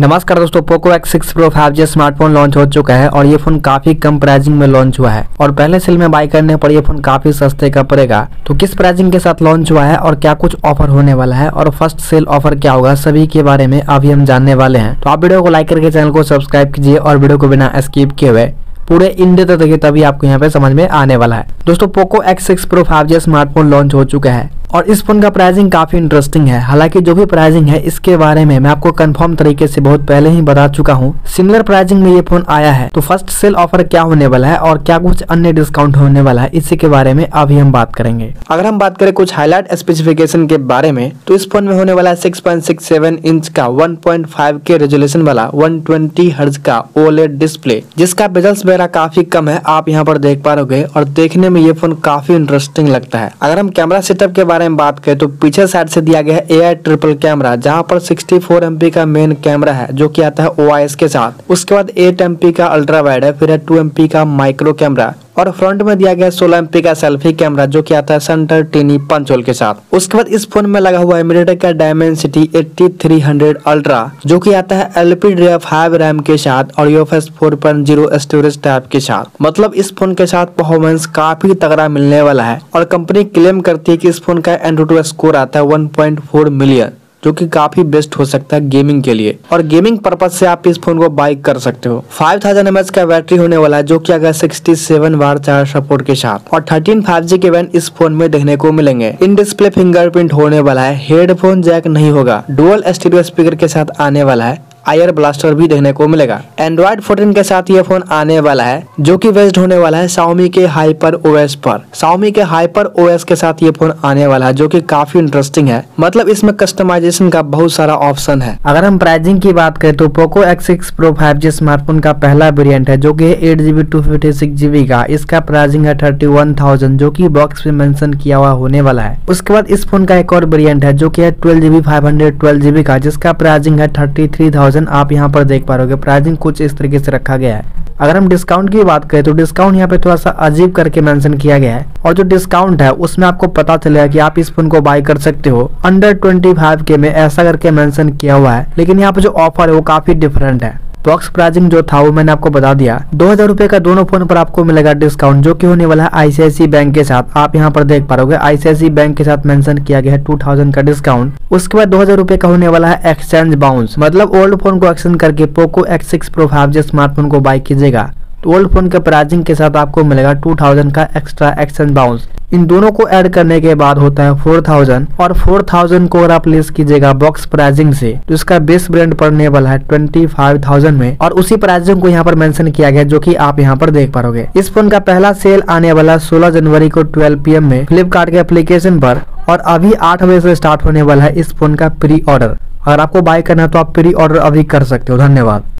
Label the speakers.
Speaker 1: नमस्कार दोस्तों Poco X six Pro five G smartphone launch हो चुका है और ये फ़ोन काफ़ी कम प्राइसिंग में लॉन्च हुआ है। और पहले सेल में बाई करने पर ये फ़ोन काफ़ी सस्ते का पड़ेगा। तो किस प्राइसिंग के साथ लॉन्च हुआ है और क्या कुछ ऑफ़र होने वाला है और फ़र्स्ट सेल ऑफ़र क्या होगा, सभी के बारे में अभी हम जानने वाले हैं। तो आप वीडियो को लाइक करके चैनल को सब्सक्राइब कीजिए और वीडियो को बिना स्किप किए हुए पूरे इंडिया तक देखिए, तभी आपको यहाँ पे समझ में आने वाला है। दोस्तों Poco X six Pro five G smartphone launch हो चुका है। और इस फ़ोन का प्राइसिंग काफ़ी इंटरेस्टिंग है। हालाँकि जो भी प्राइसिंग है, इसके बारे में मैं आपको कंफर्म तरीके से बहुत पहले ही बता चुका हूँ। सिमिलर प्राइसिंग में ये फ़ोन आया है। तो फ़र्स्ट सेल ऑफ़र क्या होने वाला है और क्या कुछ अन्य डिस्काउंट होने वाला है, इसी के बारे में अभी हम बात करेंगे। अगर हम बात करें कुछ हाईलाइट स्पेसिफिकेशन के बारे में तो इस फ़ोन में होने वाला सिक्स इंच का वन के रेजोल्यूशन वाला वन ट्वेंटी का ओलेड डिस्प्ले जिसका बेजल्स वगैरह काफ़ी कम है, आप यहाँ पर देख पा रहे और देखने में ये फ़ोन काफ़ी इंटरेस्टिंग लगता है। अगर हम कैमरा सेटअप के बारे बारे में बात करें तो पीछे साइड से दिया गया है ए ट्रिपल कैमरा जहाँ पर 64 फोर का मेन कैमरा है, जो कि आता है ओआईएस के साथ। उसके बाद एट एमपी का अल्ट्रा वाइड है, फिर है टू एमपी का माइक्रो कैमरा और फ्रंट में दिया गया सोलह एमपी का सेल्फी कैमरा जो कि आता है सेंटर टीनी पंचोल के साथ। उसके बाद इस फ़ोन में लगा हुआ मीडियाटेक का डायमेंसिटी 8300 अल्ट्रा जो कि आता है एल एलपी फाइव रैम के साथ और यूएफएस 4.0 स्टोरेज टाइप के साथ। मतलब इस फ़ोन के साथ परफॉर्मेंस काफ़ी तगड़ा मिलने वाला है और कंपनी क्लेम करती है कि इस फ़ोन का एंड्रोटो स्कोर आता है वन मिलियन जो कि काफ़ी बेस्ट हो सकता है गेमिंग के लिए। और गेमिंग पर्पज से आप इस फ़ोन को बाइक कर सकते हो। फाइव थाउज़ेंड एमएच का बैटरी होने वाला है, जो कि अगर सिक्सटी सेवन बार चार्ज सपोर्ट के साथ। और थर्टीन फाइव जी के वैन इस फ़ोन में देखने को मिलेंगे। इन डिस्प्ले फिंगरप्रिंट होने वाला है हेडफोन जैक नहीं होगा। डुअल स्टीरियो स्पीकर के साथ आने वाला है। आयर ब्लास्टर भी देखने को मिलेगा। एंड्रॉइड 14 के साथ ये फ़ोन आने वाला है, जो कि बेस्ड होने वाला है साउमी के हाइपर ओएस पर। साउमी के हाइपर ओएस के साथ ये फ़ोन आने वाला है, जो कि काफ़ी इंटरेस्टिंग है। मतलब इसमें कस्टमाइजेशन का बहुत सारा ऑप्शन है। अगर हम प्राइसिंग की बात करें तो Poco X six Pro five G smartphone का पहला वेरियंट है, जो की eight GB two fifty six GB का। इसका प्राइसिंग है थर्टी वन थाउज़ेंड जो की बॉक्स में मेंशन किया हुआ होने वाला है। उसके बाद इस फ़ोन का एक और वेरियंट है, जो की है twelve GB five hundred twelve GB का, जिसका प्राइसिंग है थर्टी थ्री थाउज़ेंड थाउज़ेंड आप यहाँ पर देख पा रहे हो प्राइजिंग कुछ इस तरीके से रखा गया है। अगर हम डिस्काउंट की बात करें तो डिस्काउंट यहाँ पे थोड़ा सा अजीब करके मेंशन किया गया है। और जो डिस्काउंट है, उसमें आपको पता चलेगा कि आप इस फ़ोन को बाय कर सकते हो। अंडर 25 के में ऐसा करके मेंशन किया हुआ है। लेकिन यहाँ पे जो ऑफ़र है, वो काफ़ी डिफरेंट है। बॉक्स प्राइजिंग जो था वो मैंने आपको बता दिया। दो हज़ार रूपए का दोनों फ़ोन पर आपको मिलेगा डिस्काउंट जो कि होने वाला है आईसीआईसी बैंक के साथ। आप यहाँ पर देख पा रहे आईसीआईसी बैंक के साथ मेंशन किया गया है टू थाउज़ेंड का डिस्काउंट उसके बाद दो हज़ार रूपए का होने वाला है एक्सचेंज बाउंस मतलब ओल्ड फ़ोन को एक्सचेंज करके Poco X six pro five smartphone को बाय कीजिएगा। ओल्ड फ़ोन के प्राइसिंग के साथ आपको मिलेगा टू थाउज़ेंड का एक्स्ट्रा एक्सचेंज बाउंस इन दोनों को ऐड करने के बाद होता है फोर थाउज़ेंड और फोर थाउज़ेंड को अगर आप लेस कीजिएगा बॉक्स प्राइसिंग से तो इसका बेस ब्रांड पड़ने वाला है ट्वेंटी फाइव थाउज़ेंड में। और उसी प्राइसिंग को यहाँ पर मेंशन किया गया जो कि आप यहाँ पर देख पाओगे इस फ़ोन का पहला सेल आने वाला सोलह जनवरी को ट्वेल्व पी में फ्लिपकार्ट के एप्लीकेशन पर, और अभी आठ बजे से स्टार्ट होने वाला है इस फ़ोन का प्री ऑर्डर अगर आपको बाय करना है तो आप प्री ऑर्डर अभी कर सकते हो। धन्यवाद।